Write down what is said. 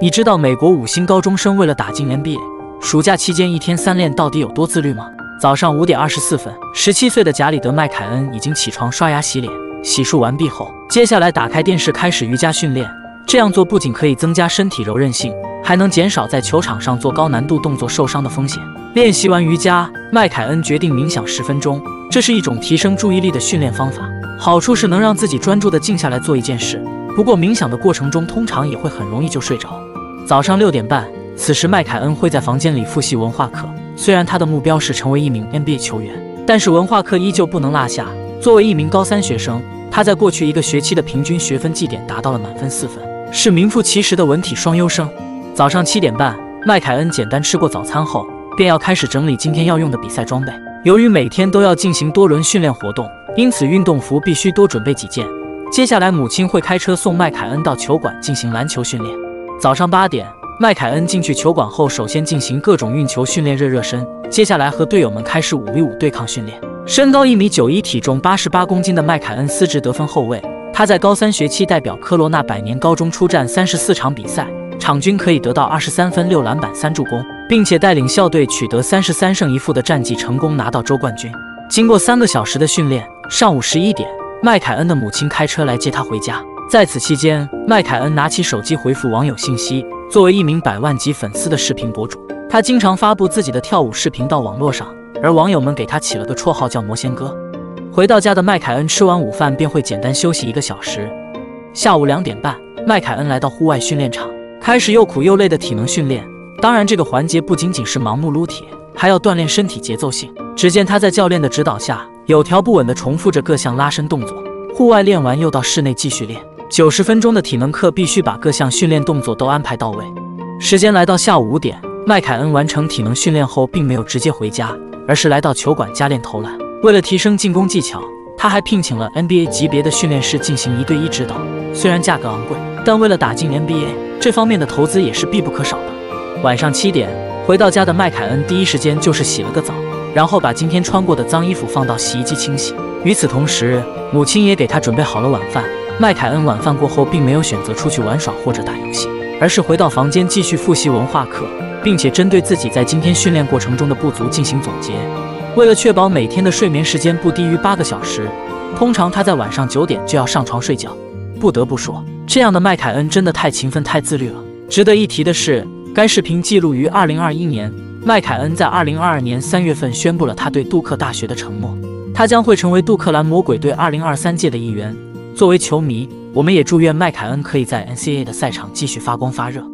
你知道美国五星高中生为了打进 NBA，暑假期间一天三练到底有多自律吗？早上五点二十四分，十七岁的贾里德·麦凯恩已经起床刷牙洗脸，洗漱完毕后，接下来打开电视开始瑜伽训练。这样做不仅可以增加身体柔韧性，还能减少在球场上做高难度动作受伤的风险。练习完瑜伽，麦凯恩决定冥想十分钟，这是一种提升注意力的训练方法，好处是能让自己专注的静下来做一件事。不过冥想的过程中，通常也会很容易就睡着。早上六点半，此时麦凯恩会在房间里复习文化课。虽然他的目标是成为一名 NBA 球员，但是文化课依旧不能落下。作为一名高三学生，他在过去一个学期的平均学分绩点达到了满分四分，是名副其实的文体双优生。早上七点半，麦凯恩简单吃过早餐后，便要开始整理今天要用的比赛装备。由于每天都要进行多轮训练活动，因此运动服必须多准备几件。接下来，母亲会开车送麦凯恩到球馆进行篮球训练。早上八点。麦凯恩进去球馆后，首先进行各种运球训练，热热身。接下来和队友们开始五 v 五对抗训练。身高一米九一、体重八十八公斤的麦凯恩司职得分后卫。他在高三学期代表科罗纳百年高中出战三十四场比赛，场均可以得到二十三分、六篮板、三助攻，并且带领校队取得三十三胜一负的战绩，成功拿到州冠军。经过三个小时的训练，上午十一点，麦凯恩的母亲开车来接他回家。在此期间，麦凯恩拿起手机回复网友信息。作为一名百万级粉丝的视频博主，他经常发布自己的跳舞视频到网络上，而网友们给他起了个绰号叫“魔仙哥”。回到家的麦凯恩吃完午饭便会简单休息一个小时。下午两点半，麦凯恩来到户外训练场，开始又苦又累的体能训练。当然，这个环节不仅仅是盲目撸铁，还要锻炼身体节奏性。只见他在教练的指导下，有条不紊地重复着各项拉伸动作。户外练完，又到室内继续练。九十分钟的体能课必须把各项训练动作都安排到位。时间来到下午五点，麦凯恩完成体能训练后，并没有直接回家，而是来到球馆加练投篮。为了提升进攻技巧，他还聘请了 NBA 级别的训练师进行一对一指导。虽然价格昂贵，但为了打进 NBA，这方面的投资也是必不可少的。晚上七点，回到家的麦凯恩第一时间就是洗了个澡，然后把今天穿过的脏衣服放到洗衣机清洗。与此同时，母亲也给他准备好了晚饭。麦凯恩晚饭过后，并没有选择出去玩耍或者打游戏，而是回到房间继续复习文化课，并且针对自己在今天训练过程中的不足进行总结。为了确保每天的睡眠时间不低于八个小时，通常他在晚上九点就要上床睡觉。不得不说，这样的麦凯恩真的太勤奋、太自律了。值得一提的是，该视频记录于二零二一年。麦凯恩在二零二二年三月份宣布了他对杜克大学的承诺，他将会成为杜克兰魔鬼队二零二三届的一员。作为球迷，我们也祝愿麦凯恩可以在 NCAA 的赛场继续发光发热。